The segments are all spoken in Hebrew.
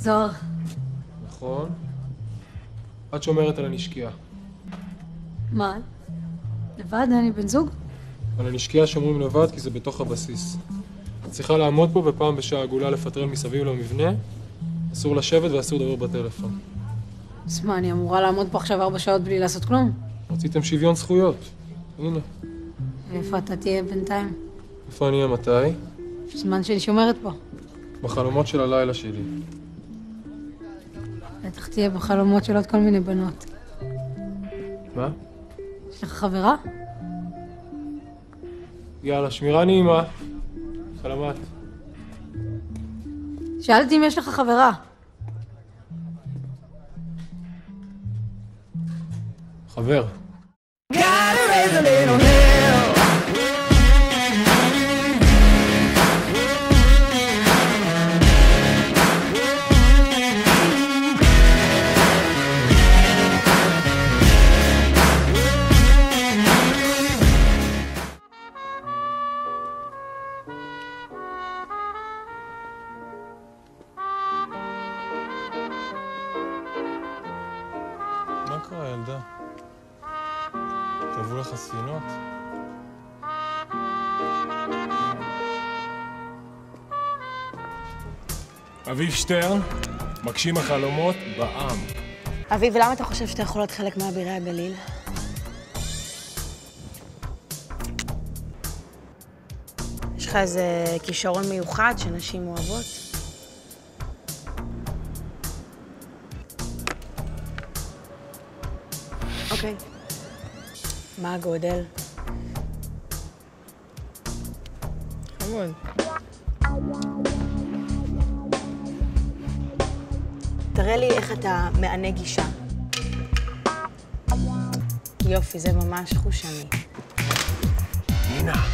זוהר, נכון. את שומרת על הנשקייה. מה? לבד? אני בן זוג? על הנשקייה שומרים לבד כי זה בתוך הבסיס. את צריכה לעמוד פה ופעם בשעה עגולה לפטרל מסביב למבנה. אסור לשבת ואסור לדבר בטלפון. אז מה, אני אמורה לעמוד פה עכשיו ארבע שעות בלי לעשות כלום? רציתם שוויון זכויות. הנה. ואיפה אתה תהיה בינתיים? איפה אני אהיה מתי? זמן שאני שומרת פה. בחלומות של הלילה שלי. בטח תהיה בחלומות של עוד כל מיני בנות. מה? יש לך חברה? יאללה, שמירה נעימה. סלמת. שאלתי אם יש לך חברה. חבר. מה קרה, ילדה? טבעו לך ספינות? אביב שטרן, מגשים החלומות בעם. אביב, למה אתה חושב שאתה יכול להיות חלק מאבירי הגליל? יש לך איזה כישרון מיוחד שנשים אוהבות? אוקיי. מה הגודל? חמוד. תראה לי איך אתה מענה גישה. יופי, זה ממש חושני. נינה.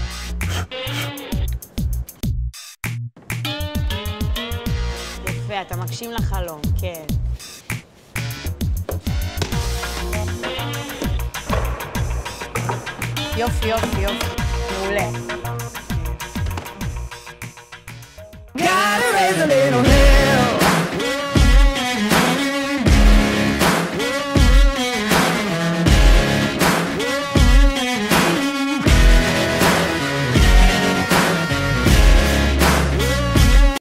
יפה, אתה מגשים לחלום, כן. יופי, יופי, יופי. מעולה.